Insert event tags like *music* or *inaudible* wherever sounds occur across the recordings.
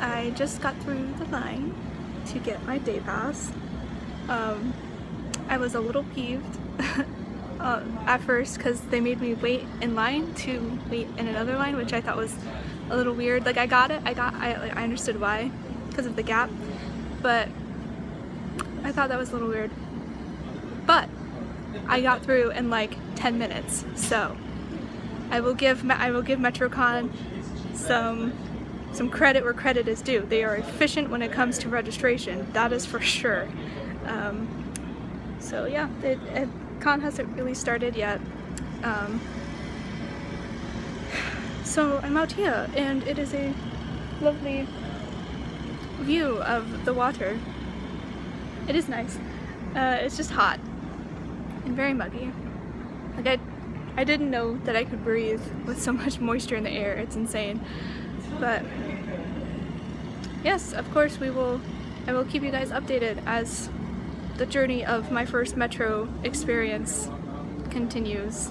I just got through the line to get my day pass. Um, I was a little peeved *laughs* uh, at first because they made me wait in line to wait in another line, which I thought was a little weird. Like I got it, I got, I, like, I understood why because of the gap, but I thought that was a little weird. But I got through in like 10 minutes, so I will give I will give MetroCon some some credit where credit is due. They are efficient when it comes to registration, that is for sure. Um, so yeah, it, it, con hasn't really started yet. Um, so I'm out here and it is a lovely view of the water. It is nice. Uh, it's just hot and very muggy. Like I, I didn't know that I could breathe with so much moisture in the air. It's insane. But yes, of course we will, I will keep you guys updated as the journey of my first metro experience continues.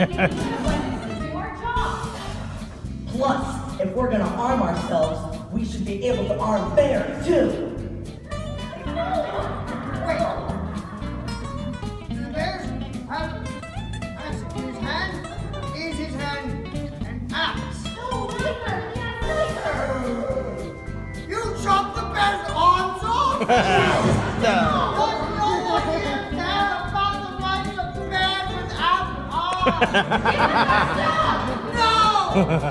*laughs* Plus, if we're gonna arm ourselves, we should be able to arm bears too. You the bear's arms off? *laughs* no. no!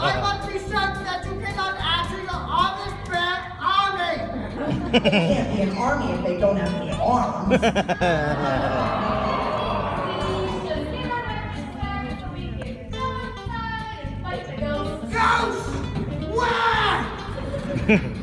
I must be certain that you cannot answer your honest fair army! They can't be an army if they don't have any arms. *laughs* Ghost! Where? *laughs*